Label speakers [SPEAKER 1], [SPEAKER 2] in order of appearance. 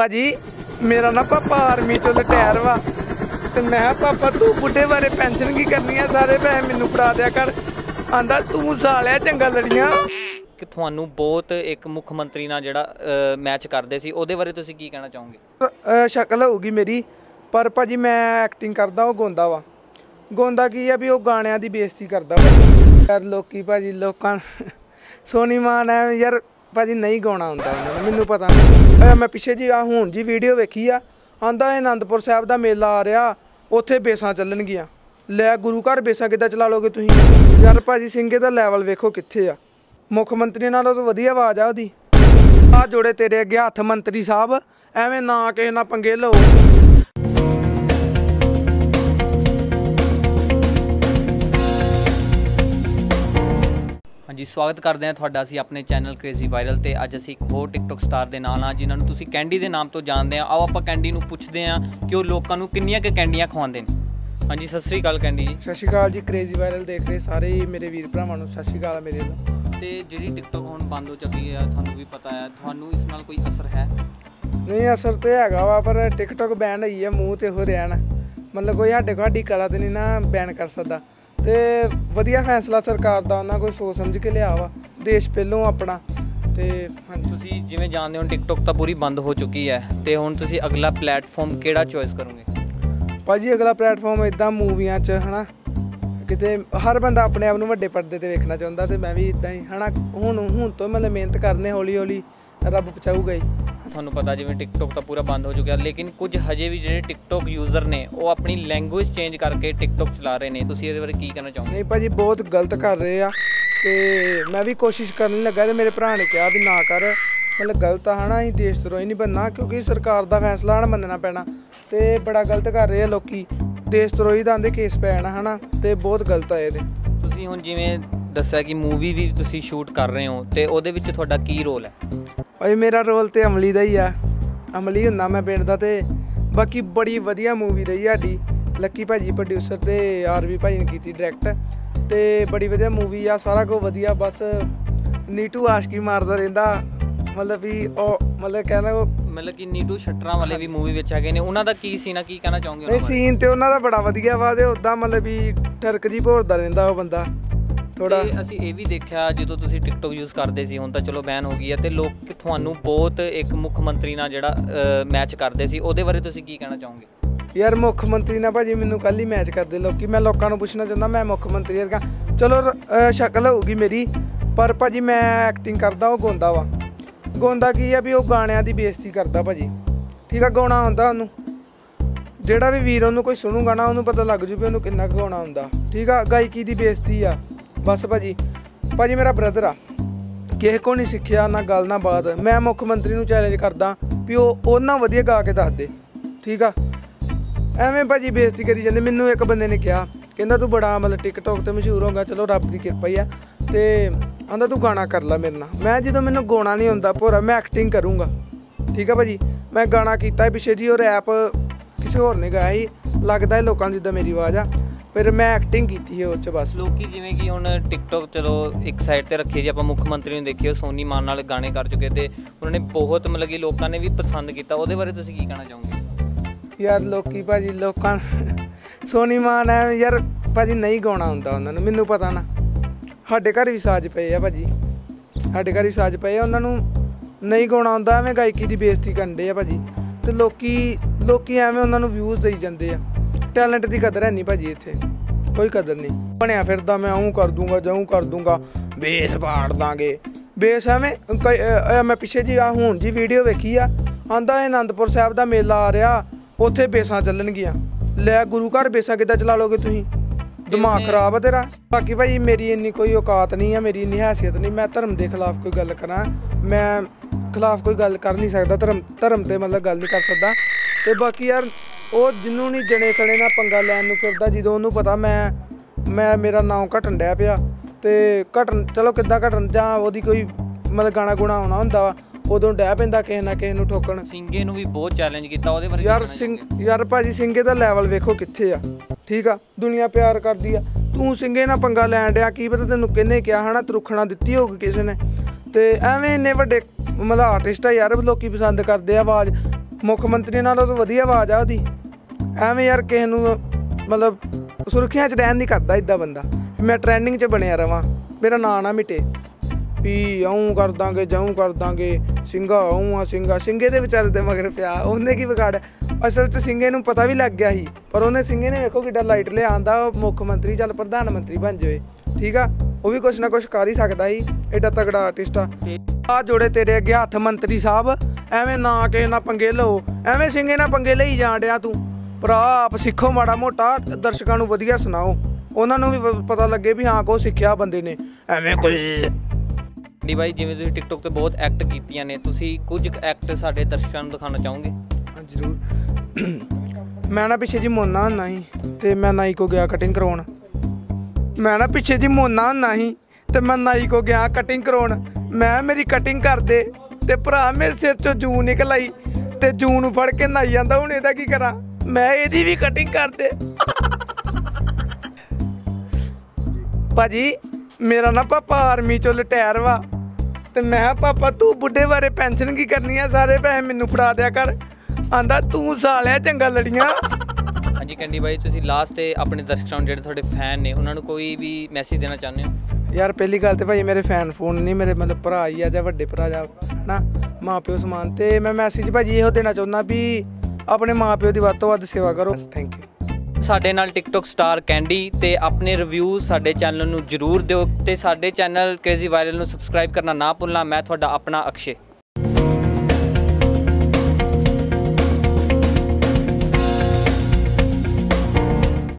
[SPEAKER 1] ਭਾਜੀ ਮੇਰਾ ਨਾ ਪਾਪਾ ਆਰਮੀ ਚੋਂ ਰਿਟਾਇਰ ਵਾ। ਤੇ ਮੈਂ ਪਾਪਾ ਤੂੰ ਬੁੱਢੇ ਬਾਰੇ ਪੈਨਸ਼ਨ ਕੀ ਕਰਨੀ ਆ? ਸਾਰੇ ਪੈਸੇ ਮੈਨੂੰ ਫੜਾ ਦਿਆ ਕਰ। ਆਂਦਾ ਤੂੰ ਸਾਲਿਆ ਚੰਗਾ ਲੜੀਆਂ।
[SPEAKER 2] ਕਿ ਤੁਹਾਨੂੰ ਬਹੁਤ ਇੱਕ ਮੁੱਖ ਮੰਤਰੀ ਨਾਲ ਜਿਹੜਾ ਮੈਚ ਕਰਦੇ ਸੀ ਉਹਦੇ ਬਾਰੇ ਤੁਸੀਂ ਕੀ ਕਹਿਣਾ ਚਾਹੋਗੇ?
[SPEAKER 1] ਸ਼ਕਲ ਹੋਊਗੀ ਮੇਰੀ ਪਰ ਭਾਜੀ ਮੈਂ ਐਕਟਿੰਗ ਕਰਦਾ ਉਹ ਗੋਂਦਾ ਵਾ। ਗੋਂਦਾ ਕੀ ਆ ਵੀ ਉਹ ਗਾਣਿਆਂ ਦੀ ਬੇਇੱਜ਼ਤੀ ਕਰਦਾ ਵਾ। ਯਾਰ ਲੋਕੀ ਭਾਜੀ ਲੋਕਾਂ ਸੋਨੀ ਮਾਨ ਹੈ ਯਾਰ ਭਾਜੀ ਨਹੀਂ ਗਾਉਣਾ ਹੁੰਦਾ ਉਹਨਾਂ ਨੂੰ, ਮੈਨੂੰ ਪਤਾ ਨਹੀਂ। ਮੈਂ ਪਿੱਛੇ ਜੀ ਆ ਹੁਣ ਜੀ ਵੀਡੀਓ ਵੇਖੀ ਆ, ਆਂਦਾ ਇਹ ਆਨੰਦਪੁਰ ਸਾਹਿਬ ਦਾ ਮੇਲਾ ਆ ਰਿਹਾ, ਉੱਥੇ ਬੇਸਾਂ ਚੱਲਣਗੀਆਂ। ਲੈ ਗੁਰੂ ਘਰ ਬੇਸਾਂ ਕਿੱਦਾਂ ਚਲਾ ਲੋਗੇ ਤੁਸੀਂ? ਯਾਰ ਭਾਜੀ ਸਿੰਘੇ ਦਾ ਲੈਵਲ ਵੇਖੋ ਕਿੱਥੇ ਆ। ਮੁੱਖ ਮੰਤਰੀ ਨਾਲੋਂ ਤਾਂ ਵਧੀਆ ਆਵਾਜ਼ ਆ ਉਹਦੀ। ਆ ਜੋੜੇ ਤੇਰੇ ਅੱਗੇ ਹੱਥ ਮੰਤਰੀ ਸਾਹਿਬ, ਐਵੇਂ ਨਾ ਕਿਸੇ ਨਾਲ ਪੰਗੇ ਲਓ।
[SPEAKER 2] ਸਵਾਗਤ ਕਰਦੇ ਹਾਂ ਤੁਹਾਡਾ ਅਸੀਂ ਆਪਣੇ ਚੈਨਲ ਕ੍ਰੇਜ਼ੀ ਵਾਇਰਲ ਤੇ ਅੱਜ ਅਸੀਂ ਇੱਕ ਹੋਰ ਟਿਕਟੌਕ ਸਟਾਰ ਦੇ ਨਾਲ ਹਾਂ ਜਿਨ੍ਹਾਂ ਨੂੰ ਤੁਸੀਂ ਕੈਂਡੀ ਦੇ ਨਾਮ ਤੋਂ ਜਾਣਦੇ ਆ ਆਓ ਆਪਾਂ ਕੈਂਡੀ ਨੂੰ ਪੁੱਛਦੇ ਹਾਂ ਕਿ ਉਹ ਲੋਕਾਂ ਨੂੰ ਕਿੰਨੀਆਂ ਕੁ ਕੈਂਡੀਆਂ ਖਵਾਉਂਦੇ ਨੇ। ਹਾਂਜੀ ਸਤਿ ਸ੍ਰੀ ਅਕਾਲ ਕੈਂਡੀ ਜੀ।
[SPEAKER 1] ਸਤਿ ਸ਼੍ਰੀ ਅਕਾਲ ਜੀ ਕ੍ਰੇਜ਼ੀ ਵਾਇਰਲ ਦੇਖ ਰਹੇ ਸਾਰੇ ਹੀ ਮੇਰੇ ਵੀਰ ਭਰਾਵਾਂ ਨੂੰ। ਸਤਿ ਸ਼੍ਰੀ ਅਕਾਲ ਮੇਰੇ ਵੱਲੋਂ।
[SPEAKER 2] ਤੇ ਜਿਹੜੀ ਟਿਕਟੌਕ ਹੁਣ ਬੰਦ ਹੋ ਚੁੱਕੀ ਹੈ ਤੁਹਾਨੂੰ ਵੀ ਪਤਾ ਹੈ ਤੁਹਾਨੂੰ ਇਸ ਨਾਲ ਕੋਈ ਅਸਰ ਹੈ?
[SPEAKER 1] ਨਹੀਂ ਅਸਰ ਤੇ ਹੈਗਾ ਵਾ ਪਰ ਟਿਕਟੌਕ ਬੈਨ ਹੋਈ ਹੈ ਮੂੰਹ ਤੇ ਹੋ ਰਿਹਾ ਨਾ। ਮਤਲਬ ਕੋਈ ਸਾਡੇ ਕੋਲ ਸਾਡੀ ਕਲਾ ਤੇ ਨਹੀਂ ਨਾ ਬੈਨ ਕਰ ਸਕਦਾ। ਤੇ ਵਧੀਆ ਫੈਸਲਾ ਸਰਕਾਰ ਦਾ ਉਹਨਾਂ ਕੋਈ ਸੋਚ ਸਮਝ ਕੇ ਲਿਆ ਵਾ ਦੇਸ਼ ਪਹਿਲੋਂ ਆਪਣਾ ਤੇ ਹਾਂਜੀ।
[SPEAKER 2] ਤੁਸੀਂ ਜਿਵੇਂ ਜਾਣਦੇ ਹੋ ਟਿਕਟੌਕ ਤਾਂ ਪੂਰੀ ਬੰਦ ਹੋ ਚੁੱਕੀ ਹੈ ਤੇ ਹੁਣ ਤੁਸੀਂ ਅਗਲਾ ਪਲੇਟਫਾਰਮ ਕਿਹੜਾ ਚੋਇਸ ਕਰੋਗੇ?
[SPEAKER 1] ਭਾਜੀ ਅਗਲਾ ਪਲੇਟਫਾਰਮ ਇਦਾਂ ਮੂਵੀਆਂ 'ਚ ਹਨਾ ਕਿਤੇ ਹਰ ਬੰਦਾ ਆਪਣੇ ਆਪ ਨੂੰ ਵੱਡੇ ਪਰਦੇ ਤੇ ਵੇਖਣਾ ਚਾਹੁੰਦਾ ਤੇ ਮੈਂ ਵੀ ਇਦਾਂ ਹੀ ਹਨਾ ਹੁਣ ਹੁਣ ਤੋਂ ਮਤਲਬ ਮਿਹਨਤ ਕਰਨੇ ਹੌਲੀ ਹੌਲੀ ਰੱਬ ਬਚਾਊਗਾ ਹੀ।
[SPEAKER 2] ਤੁਹਾਨੂੰ ਪਤਾ ਜਿਵੇਂ ਟਿਕਟੌਕ ਤਾਂ ਪੂਰਾ ਬੰਦ ਹੋ ਚੁੱਕਿਆ ਲੇਕਿਨ ਕੁਝ ਹਜੇ ਵੀ ਜਿਹੜੇ ਟਿਕਟੌਕ ਯੂਜ਼ਰ ਨੇ ਉਹ ਆਪਣੀ ਲੈਂਗੁਏਜ ਚੇਂਜ ਕਰਕੇ ਟਿਕਟੌਕ ਚਲਾ ਰਹੇ ਨੇ। ਤੁਸੀਂ ਇਹਦੇ ਬਾਰੇ ਕੀ ਕਹਿਣਾ ਚਾਹੋਗੇ?
[SPEAKER 1] ਨਹੀਂ ਭਾਜੀ ਬਹੁਤ ਗਲਤ ਕਰ ਰਹੇ ਆ ਤੇ ਮੈਂ ਵੀ ਕੋਸ਼ਿਸ਼ ਕਰਨ ਲੱਗਾ ਤੇ ਮੇਰੇ ਭਰਾ ਨੇ ਕਿਹਾ ਵੀ ਨਾ ਕਰ। ਮਤਲਬ ਗਲਤ ਆ ਹਨਾ ਅਸੀਂ ਦੇਸ਼ ਤੋਂ ਹੀ ਨਹੀਂ ਬੰਨਾ ਕਿਉਂਕਿ ਸਰਕਾਰ ਦਾ ਫੈਸਲਾ ਹਨਾ ਮੰਨਣਾ ਪੈਣਾ। ਤੇ ਬੜਾ ਗਲਤ ਕਰ ਰਹੇ ਆ ਲੋਕੀ ਦੇਸ਼ ਤਰੋਹੀ ਦਾ ਆਂਦੇ ਕੇਸ ਪੈਣਾ ਹਨਾ ਤੇ ਬਹੁਤ ਗਲਤ ਆ ਇਹਦੇ।
[SPEAKER 2] ਤੁਸੀਂ ਹੁਣ ਜਿਵੇਂ ਦੱਸਿਆ ਕਿ ਮੂਵੀ ਵੀ ਤੁਸੀਂ ਸ਼ੂਟ ਕਰ ਰਹੇ ਹੋ ਤੇ ਉਹਦੇ ਵਿੱਚ ਤੁਹਾਡਾ ਕੀ ਰੋਲ ਹੈ?
[SPEAKER 1] ਭਾਈ ਮੇਰਾ ਰੋਲ ਤੇ ਅਮਲੀ ਦਾ ਹੀ ਆ। ਅਮਲੀ ਹੁੰਦਾ ਮੈਂ ਪਿੰਡ ਦਾ ਤੇ ਬਾਕੀ ਬੜੀ ਵਧੀਆ ਮੂਵੀ ਰਹੀ ਸਾਡੀ। ਲੱਕੀ ਭਾਜੀ ਪ੍ਰੋਡਿਊਸਰ ਤੇ ਆਰਵੀ ਭਾਜੀ ਨੇ ਕੀਤੀ ਡਾਇਰੈਕਟ ਤੇ ਬੜੀ ਵਧੀਆ ਮੂਵੀ ਆ ਸਾਰਾ ਕੁਝ ਵਧੀਆ ਬਸ ਨੀਟੂ ਆਸ਼ਕੀ ਮਾਰਦਾ ਰਹਿੰਦਾ। ਮਤਲਬ ਵੀ ਉਹ ਮਤਲਬ ਕਹਿਣਾ ਉਹ
[SPEAKER 2] ਮਤਲਬ ਕਿ ਨੀਟੂ ਸ਼ਟਰਾਂ ਵਾਲੇ ਵੀ ਮੂਵੀ ਵਿੱਚ ਹੈਗੇ ਨੇ। ਉਹਨਾਂ ਦਾ ਕੀ ਸੀ ਨਾ ਕੀ ਕਹਿਣਾ ਚਾਹੋਗੇ ਬਾਰੇ?
[SPEAKER 1] ਸੀਨ ਤੇ ਉਹਨਾਂ ਦਾ ਬੜਾ ਵਧੀਆ ਵਾ ਤੇ ਉਦਾਂ ਮਤਲਬ ਵੀ ਠਰਕ ਜੀ ਭੋਰਦਾ ਰਹਿੰਦਾ ਉਹ ਬੰਦਾ। ਥੋੜਾ
[SPEAKER 2] ਤੇ ਅਸੀਂ ਇਹ ਵੀ ਦੇਖਿਆ ਜਦੋਂ ਤੁਸੀਂ ਟਿਕਟੌਕ ਯੂਜ਼ ਕਰਦੇ ਸੀ ਹੁਣ ਤਾਂ ਚਲੋ ਬੈਨ ਹੋ ਗਈ ਹੈ ਤੇ ਲੋਕ ਤੁਹਾਨੂੰ ਬਹੁਤ ਇੱਕ ਮੁੱਖ ਮੰਤਰੀ ਨਾਲ ਜਿਹੜਾ ਮੈਚ ਕਰਦੇ ਸੀ ਉਹਦੇ ਬਾਰੇ ਤੁਸੀਂ ਕੀ ਕਹਿਣਾ ਚਾਹੋਗੇ?
[SPEAKER 1] ਯਾਰ ਮੁੱਖ ਮੰਤਰੀ ਨਾਲ ਭਾਜੀ ਮੈਨੂੰ ਕੱਲ ਹੀ ਮੈਚ ਕਰਦੇ ਲੋਕੀ ਮੈਂ ਲੋਕਾਂ ਨੂੰ ਪੁੱਛਣਾ ਚਾਹੁੰਦਾ ਮੈਂ ਮੁੱਖ ਮੰਤਰੀ ਵਰਗਾ। ਚਲੋ ਸ਼ਕਲ ਹੋਊਗੀ ਮੇਰੀ ਪਰ ਭਾਜੀ ਮੈਂ ਐਕਟਿੰਗ ਕਰਦਾ ਉਹ ਗੋਂਦਾ ਵਾ। ਗੋਂਦਾ ਕੀ ਆ ਵੀ ਉਹ ਗਾਣਿਆਂ ਦੀ ਬੇਇੱਜ਼ਤੀ ਕਰਦਾ ਭਾਜੀ। ਠੀਕ ਆ ਗਾਉਣਾ ਹੁੰਦਾ ਉਹਨੂੰ। ਜਿਹੜਾ ਵੀ ਵੀਰ ਉਹਨੂੰ ਕੋਈ ਸੁਣੂਗਾ ਨਾ ਉਹਨੂੰ ਪਤਾ ਲੱਗ ਜੂ ਵੀ ਉਹਨੂੰ ਕਿੰਨਾ ਕੁ ਗਾਉਣਾ ਹੁੰਦਾ ਠੀਕ ਆ ਗਾਇਕੀ ਦੀ ਬੇਇੱਜ਼ਤੀ ਆ। ਬਸ ਭਾਜੀ ਭਾਜੀ ਮੇਰਾ ਬ੍ਰਦਰ ਆ। ਕਿਸੇ ਕੋ ਨਹੀਂ ਸਿੱਖਿਆ, ਨਾ ਗੱਲ, ਨਾ ਬਾਤ। ਮੈਂ ਮੁੱਖ ਮੰਤਰੀ ਨੂੰ ਚੈਲੰਜ ਕਰਦਾ ਵੀ ਉਹ ਉਹਨਾਂ ਵਧੀਆ ਗਾ ਕੇ ਦੱਸ ਦੇ। ਠੀਕ ਆ? ਐਵੇਂ ਭਾਜੀ ਬੇਇੱਜ਼ਤੀ ਕਰੀ ਜਾਂਦੇ। ਮੈਨੂੰ ਇੱਕ ਬੰਦੇ ਨੇ ਕਿਹਾ, ਕਹਿੰਦਾ ਤੂੰ ਬੜਾ ਮਤਲਬ ਟਿਕਟੌਕ ਤੇ ਮਸ਼ਹੂਰ ਹੋਗਾ ਚਲੋ ਰੱਬ ਦੀ ਕਿਰਪਾ ਹੀ ਆ। ਤੇ ਆਂਦਾ ਤੂੰ ਗਾਣਾ ਕਰ ਲੈ ਮੇਰੇ ਨਾਲ। ਮੈਂ ਜਦੋਂ ਮੈਨੂੰ ਗਾਉਣਾ ਨਹੀਂ ਹੁੰਦਾ ਭੋਰਾ, ਮੈਂ ਐਕਟਿੰਗ ਕਰੂੰਗਾ। ਠੀਕ ਆ ਭਾਜੀ? ਮੈਂ ਗਾਣਾ ਕੀਤਾ ਸੀ ਪਿੱਛੇ ਜੀ, ਉਹ ਰੈਪ ਕਿਸੇ ਹੋਰ ਨੇ ਗਾਇਆ ਸੀ। ਲੱਗਦਾ ਹੈ ਲੋਕਾਂ ਨੂੰ ਜਿੱਦਾਂ ਮੇਰੀ ਆਵਾਜ਼ ਆ। ਫਿਰ ਮੈਂ ਐਕਟਿੰਗ ਕੀਤੀ ਸੀ ਉਹ ਚ ਬਸ।
[SPEAKER 2] ਲੋਕੀ ਜਿਵੇਂ ਕਿ ਹੁਣ ਟਿਕਟੌਕ ਚਲੋ ਇੱਕ ਸਾਈਡ ਤੇ ਰੱਖੇ ਜੇ ਆਪਾਂ ਮੁੱਖ ਮੰਤਰੀ ਨੂੰ ਉਹ ਸੋਨੀ ਮਾਨ ਨਾਲ ਗਾਣੇ ਕਰ ਚੁੱਕੇ ਤੇ ਉਹਨਾਂ ਨੇ ਬਹੁਤ ਮਤਲਬ ਕਿ ਲੋਕਾਂ ਨੇ ਵੀ ਪਸੰਦ ਕੀਤਾ। ਉਹਦੇ ਬਾਰੇ ਤੁਸੀਂ ਕੀ ਕਹਿਣਾ ਚਾਹੋਗੇ?
[SPEAKER 1] ਯਾਰ ਲੋਕੀ ਭਾਜੀ ਲੋਕਾਂ ਸੋਨੀ ਮਾਨ ਹੈ ਯਾਰ ਭਾਜੀ ਨਹੀਂ ਗਾਉਣਾ ਹੁੰਦਾ ਉਹਨਾਂ ਨੂੰ ਮੈਨੂੰ ਪਤਾ ਨਾ। ਸਾਡੇ ਘਰ ਵੀ ਸਾਜ਼ ਪਏ ਆ ਭਾਜੀ। ਸਾਡੇ ਘਰ ਵੀ ਸਾਜ਼ ਪਏ ਆ ਉਹਨਾਂ ਨੂੰ ਨਹੀਂ ਗਾਉਣਾ ਹੁੰਦਾ ਐਵੇਂ ਗਾਇਕੀ ਦੀ ਬੇਇੱਜ਼ਤੀ ਕਰਦੇ ਆ ਭਾਜੀ। ਤੇ ਲੋਕੀ ਲੋਕੀ ਐਵੇਂ ਉਹਨਾਂ ਨੂੰ ਵਿਊਜ਼ ਦੇਈ ਜਾਂਦੇ ਆ। ਟੈਲੈਂਟ ਦੀ ਕਦਰ ਹੈ ਨਹੀਂ ਭਾਜੀ ਇੱਥੇ। ਕੋਈ ਕਦਰ ਨਹੀਂ ਬਣਿਆ ਫਿਰਦਾ ਮੈਂ ਆਉਂ ਕਰ ਦੂੰਗਾ ਜਾਉਂ ਕਰ ਦੂੰਗਾ। ਬੇਸ ਪਾੜ ਦਾਂਗੇ। ਬੇਸ ਐਵੇਂ ਮੈਂ ਪਿੱਛੇ ਜੀ ਆ ਹੁਣ ਜੀ ਵੀਡੀਓ ਵੇਖੀ ਆ। ਆਂਦਾ ਇਹ ਆਨੰਦਪੁਰ ਸਾਹਿਬ ਦਾ ਮੇਲਾ ਆ ਰਿਹਾ ਉੱਥੇ ਬੇਸਾਂ ਚੱਲਣਗੀਆਂ। ਲੈ ਗੁਰੂ ਘਰ ਬੇਸਾਂ ਕਿੱਦਾਂ ਚਲਾ ਲੋਗੇ ਤੁਸੀਂ? ਦਿਮਾਗ ਖਰਾਬ ਆ ਤੇਰਾ। ਬਾਕੀ ਭਾਈ ਮੇਰੀ ਇੰਨੀ ਕੋਈ ਔਕਾਤ ਨਹੀਂ ਆ ਮੇਰੀ ਇੰਨੀ ਹੈਸੀਅਤ ਨਹੀਂ ਮੈਂ ਧਰਮ ਦੇ ਖਿਲਾਫ ਕੋਈ ਗੱਲ ਕਰਾਂ। ਮੈਂ ਖਿਲਾਫ ਕੋਈ ਗੱਲ ਕਰ ਨਹੀਂ ਸਕਦਾ ਧਰਮ ਧਰਮ ਤੇ ਮਤਲਬ ਗੱਲ ਨਹੀਂ ਕਰ ਸਕਦਾ। ਤੇ ਬਾਕੀ ਯਾਰ ਉਹ ਜਿੰਨੂੰ ਨਹੀਂ ਜਣੇ ਖੜੇ ਨਾ ਪੰਗਾ ਲੈਣ ਨੂੰ ਫਿਰਦਾ ਜਦੋਂ ਉਹਨੂੰ ਪਤਾ ਮੈਂ ਮੈਂ ਮੇਰਾ ਨਾਮ ਘਟਣ ਡਿਆ ਪਿਆ ਤੇ ਘਟਣ ਚਲੋ ਕਿੱਦਾਂ ਘਟਣ ਜਾਂ ਉਹਦੀ ਕੋਈ ਮਤਲਬ ਗਾਣਾ ਗੁਣਾ ਆਉਣਾ ਹੁੰਦਾ ਵਾ ਉਦੋਂ ਡਹਿ ਪੈਂਦਾ ਕਿਸੇ ਨਾ ਕਿਸੇ ਨੂੰ ਠੋਕਣ।
[SPEAKER 2] ਸਿੰਗੇ ਨੂੰ ਵੀ ਬਹੁਤ ਚੈਲੰਜ ਕੀਤਾ ਉਹਦੇ ਕੀ
[SPEAKER 1] ਯਾਰ ਸਿੰਘ? ਯਾਰ ਭਾਜੀ ਸਿੰਘੇ ਦਾ ਲੈਵਲ ਵੇਖੋ ਕਿੱਥੇ ਆ ਠੀਕ ਆ ਦੁਨੀਆ ਪਿਆਰ ਕਰਦੀ ਆ। ਤੂੰ ਸਿੰਘੇ ਨਾਲ ਪੰਗਾ ਲੈਣ ਡਿਆ ਕੀ ਪਤਾ ਤੈਨੂੰ ਕਿਹਨੇ ਕਿਹਾ ਹਨਾ ਤਰੁਖਣਾ ਦਿੱਤੀ ਹੋਊਗੀ ਕਿਸੇ ਨੇ। ਤੇ ਐਵੇਂ ਇੰਨੇ ਵੱਡੇ ਮਤਲਬ ਆਰਟਿਸਟ ਆ ਯਾਰ ਲੋਕੀ ਪਸੰਦ ਕਰਦੇ ਆ ਆਵਾਜ਼ ਮੁੱਖ ਮੰਤਰੀ ਨਾਲੋਂ ਤਾਂ ਵਧੀਆ ਆਵਾਜ਼ ਆ ਉਹਦੀ। ਐਵੇਂ ਯਾਰ ਕਿਸੇ ਨੂੰ, ਮਤਲਬ ਸੁਰੱਖਿਆ 'ਚ ਰਹਿਣ ਨਹੀਂ ਕਰਦਾ ਇਦਾਂ ਬੰਦਾ। ਮੈਂ ਟ੍ਰੈਂਡਿੰਗ 'ਚ ਬਣਿਆ ਰਵਾਂ, ਮੇਰਾ ਨਾਂ ਨਾ ਮਿਟੇ। ਵੀ ਆਉਂ ਕਰ ਦਾਂਗੇ ਜਾਉਂ ਕਰ ਦਾਂਗੇ, ਸਿੰਘਾ ਆਉਂ ਆ, ਸਿੰਘਾ। ਸਿੰਘੇ ਦੇ ਵਿਚਾਰੇ ਦੇ ਮਗਰ ਪਿਆ, ਉਹਨੇ ਕੀ ਵਿਗਾੜਿਆ ਅਸਲ 'ਚ ਸਿੰਘੇ ਨੂੰ ਪਤਾ ਵੀ ਲੱਗ ਗਿਆ ਸੀ, ਪਰ ਉਹਨੇ ਸਿੰਘੇ ਨੇ ਵੇਖੋ ਕਿੱਡਾ ਲਾਈਟ ਲਿਆਂਦਾ ਉਹ ਮੁੱਖ ਮੰਤਰੀ ਚੱਲ ਪ੍ਰਧਾਨ ਮੰਤਰੀ ਬਣ ਜਾਵੇ। ਠੀਕ ਆ? ਉਹ ਵੀ ਕੁਛ ਨਾ ਕੁਛ ਕਰ ਹੀ ਸਕਦਾ ਸੀ ਐਡਾ ਤਗੜਾ ਆਰਟਿਸਟ ਆ।
[SPEAKER 2] ਤੇ
[SPEAKER 1] ਆ ਜੋੜੇ ਤੇਰੇ ਅੱਗੇ ਹੱਥ ਮੰਤਰੀ ਸਾਹਿਬ, ਐਵੇਂ ਨਾ ਕਿਸੇ ਨਾਲ ਪੰਗੇ ਲਓ, ਐਵੇਂ ਸਿੰਘੇ ਨਾਲ ਪੰਗੇ ਲਈ ਜਾਣ ਡਿਆ ਤੂੰ। ਭਰਾ ਆਪ ਸਿੱਖੋ ਮਾੜਾ ਮੋਟਾ ਦਰਸ਼ਕਾਂ ਨੂੰ ਵਧੀਆ ਸੁਣਾਓ। ਉਹਨਾਂ ਨੂੰ ਵੀ ਵ- ਪਤਾ ਲੱਗੇ ਵੀ ਹਾਂ ਕੋ ਸਿੱਖਿਆ ਬੰਦੇ ਨੇ। ਐਵੇਂ ਕੋਈ
[SPEAKER 2] ਕੈਂਡੀ ਬਾਈ ਜਿਵੇਂ ਤੁਸੀਂ ਟਿਕਟੋਕ ਤੇ ਬਹੁਤ ਐਕਟ ਕੀਤੀਆਂ ਨੇ ਤੁਸੀਂ ਕੁਝ ਐਕਟ ਸਾਡੇ ਦਰਸ਼ਕਾਂ ਨੂੰ ਦਿਖਾਉਣਾ ਚਾਹੋਗੇ?
[SPEAKER 1] ਹਾਂ ਜ਼ਰੂਰ। ਮੈਂ ਨਾ ਪਿੱਛੇ ਜੀ ਮੋਨਾ ਹੁੰਦਾ ਸੀ ਤੇ ਮੈਂ ਨਾਈ ਕੋ ਗਿਆ ਕਟਿੰਗ ਕਰਾਉਣ। ਮੈਂ ਨਾ ਪਿੱਛੇ ਜੀ ਮੋਨਾ ਹੁੰਦਾ ਸੀ ਤੇ ਮੈਂ ਨਾਈ ਕੋ ਗਿਆ ਕਟਿੰਗ ਕਰਾਉਣ। ਮੈਂ ਮੇਰੀ ਕਟਿੰਗ ਕਰਦੇ ਤੇ ਭਰਾ ਮੇਰੇ ਸਿਰ ਚੋਂ ਜੂ ਨਿਕਲ ਆਈ ਤੇ ਜੂ ਨੂੰ ਫੜ ਕੇ ਨਾਈ ਜਾਂਦਾ ਹੁਣ ਇਹਦਾ ਕੀ ਕਰਾਂ? ਮੈਂ ਇਹਦੀ ਵੀ ਕਟਿੰਗ ਕਰਦੇ। ਭਾਜੀ ਮੇਰਾ ਨਾ ਪਾਪਾ ਆਰਮੀ ਚੋਂ ਰਿਟਾਇਰ ਵਾ। ਤੇ ਮੈਂ ਕਿਹਾ, ਪਾਪਾ ਤੂੰ ਬੁੱਢੇ ਬਾਰੇ ਪੈਨਸ਼ਨ ਕੀ ਕਰਨੀ ਆ? ਸਾਰੇ ਪੈਸੇ ਮੈਨੂੰ ਫੜਾ ਦਿਆ ਕਰ। ਆਂਦਾ ਤੂੰ ਸਾਲਿਆ ਚੰਗਾ ਲੜੀਆਂ।
[SPEAKER 2] ਹਾਂਜੀ ਕੈਂਡੀ ਬਾਈ ਤੁਸੀਂ ਲਾਸਟ ਤੇ ਆਪਣੇ ਦਰਸ਼ਕਾਂ ਨੂੰ ਜਿਹੜੇ ਤੁਹਾਡੇ ਫੈਨ ਨੇ ਉਹਨਾਂ ਨੂੰ ਕੋਈ ਵੀ ਮੈਸੇਜ ਦੇਣਾ ਚਾਹੁੰਦੇ ਹੋ?
[SPEAKER 1] ਯਾਰ ਪਹਿਲੀ ਗੱਲ ਤੇ ਭਾਈ ਮੇਰੇ ਫੈਨ ਫੋਨ ਨਹੀਂ ਮੇਰੇ ਮਤਲਬ ਭਰਾ ਹੀ ਆ ਜਾਂ ਵੱਡੇ ਭਰਾ ਜਾਂ ਹਨਾ ਮਾਪਿਓ ਸਮਾਨ ਤੇ ਮੈਂ ਮੈਸੇਜ ਭਾਜੀ ਇਹੋ ਦੇਣਾ ਚਾਹੁੰਦਾ ਵੀ ਆਪਣੇ ਮਾਪਿਓ ਦੀ ਵੱਧ ਤੋਂ ਵੱਧ ਸੇਵਾ ਕਰੋ। ਥੈਂਕ ਯੂ
[SPEAKER 2] ਸਾਡੇ ਨਾਲ ਟਿਕਟੋਕ ਸਟਾਰ ਕੈਂਡੀ ਤੇ ਆਪਣੇ ਰਿਵਿਊ ਸਾਡੇ ਚੈਨਲ ਨੂੰ ਜਰੂਰ ਦਿਓ ਤੇ ਸਾਡੇ ਚੈਨਲ ਕ੍ਰੇਜ਼ੀ ਵਾਇਰਲ ਨੂੰ ਸਬਸਕ੍ਰਾਈਬ ਕਰਨਾ ਨਾ ਭੁੱਲਣਾ। ਮੈਂ ਤੁਹਾਡਾ ਆਪਣਾ ਅਕਸ਼ੇ।